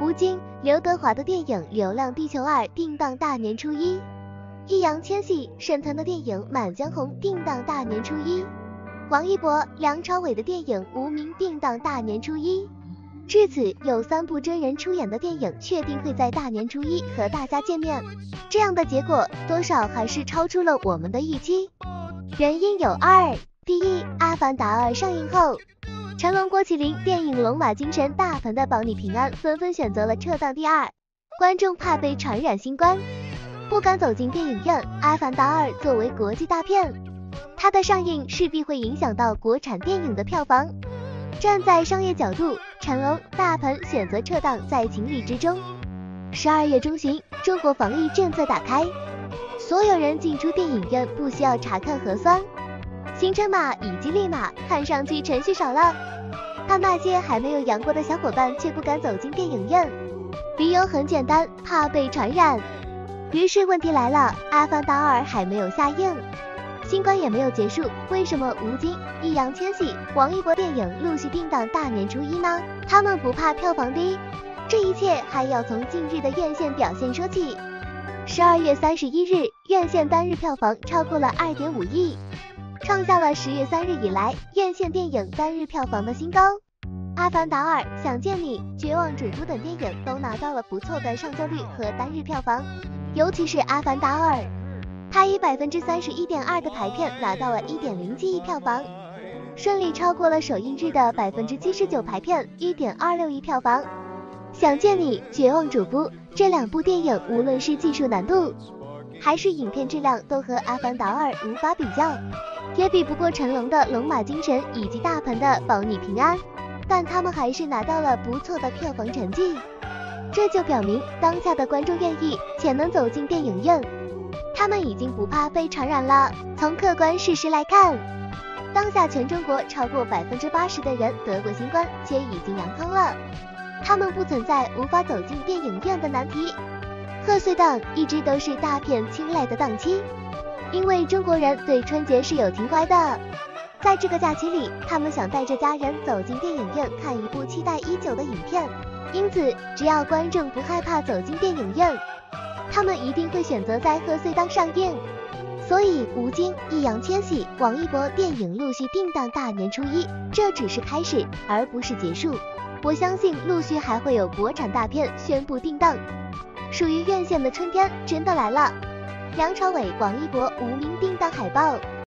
吴京、刘德华的电影《流浪地球二》定档大年初一，易烊千玺、沈腾的电影《满江红》定档大年初一，王一博、梁朝伟的电影《无名》定档大年初一。至此，有三部真人出演的电影确定会在大年初一和大家见面。这样的结果，多少还是超出了我们的预期。原因有二：第一，《阿凡达二》上映后，成龙、郭麒麟电影《龙马精神》大鹏的保你平安纷纷选择了撤档第二，观众怕被传染新冠，不敢走进电影院。《阿凡达二》作为国际大片，它的上映势必会影响到国产电影的票房。站在商业角度，成龙、大鹏选择撤档在情理之中。十二月中旬，中国防疫政策打开，所有人进出电影院不需要查看核酸、行程码以及立马，看上去程序少了。但那些还没有阳过的小伙伴却不敢走进电影院，理由很简单，怕被传染。于是问题来了，《阿凡达二》还没有下映。新冠也没有结束，为什么吴京、易烊千玺、王一博电影陆续定档大年初一呢？他们不怕票房低？这一切还要从近日的院线表现说起。十二月三十一日，院线单日票房超过了二点五亿，创下了十月三日以来院线电影单日票房的新高。《阿凡达二》《想见你》《绝望主夫》等电影都拿到了不错的上座率和单日票房，尤其是《阿凡达二》。它以百分之三十一点二的排片拿到了一点零七亿票房，顺利超过了首映日的百分之七十九排片一点二六亿票房。想见你、绝望主夫这两部电影，无论是技术难度还是影片质量，都和《阿凡达二》无法比较，也比不过成龙的《龙马精神》以及大鹏的《保你平安》，但他们还是拿到了不错的票房成绩，这就表明当下的观众愿意且能走进电影院。他们已经不怕被传染了。从客观事实来看，当下全中国超过百分之八十的人得过新冠，且已经阳康了。他们不存在无法走进电影院的难题。贺岁档一直都是大片青睐的档期，因为中国人对春节是有情怀的。在这个假期里，他们想带着家人走进电影院看一部期待已久的影片。因此，只要观众不害怕走进电影院，他们一定会选择在贺岁档上映，所以吴京、易烊千玺、王一博电影陆续定档大年初一，这只是开始，而不是结束。我相信陆续还会有国产大片宣布定档，属于院线的春天真的来了。梁朝伟、王一博无名定档海报。